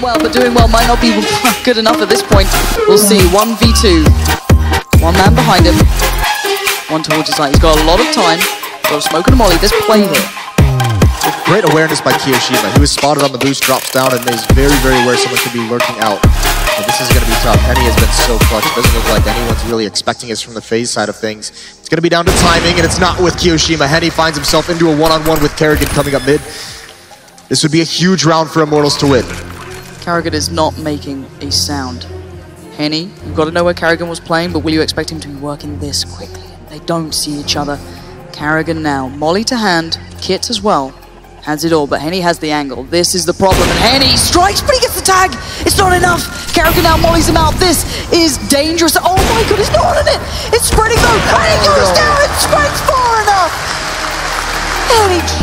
doing well. But doing well might not be good enough at this point. We'll see. 1v2. One man behind him. One towards his side. He's got a lot of time. Got a smoke and a molly. This play here. Great awareness by kioShiMa. He was spotted on the boost, drops down, and is very, very aware someone could be lurking out. But this is going to be tough. Henny has been so clutch. It doesn't look like anyone's really expecting this from the FaZe side of things. It's going to be down to timing, and it's not with kioShiMa. Henny finds himself into a one-on-one -on -one with Karrigan coming up mid. This would be a huge round for Immortals to win. Karrigan is not making a sound. Henny, you've got to know where Karrigan was playing, but will you expect him to be working this quickly? They don't see each other. Karrigan now, Molly to hand, Kit as well. Has it all, but Henny has the angle. This is the problem, and Henny strikes, but he gets the tag. It's not enough. Karrigan now mollies him out. This is dangerous. Oh my god, he's not on it. It's spreading though, and he goes oh down and strikes far enough. Henny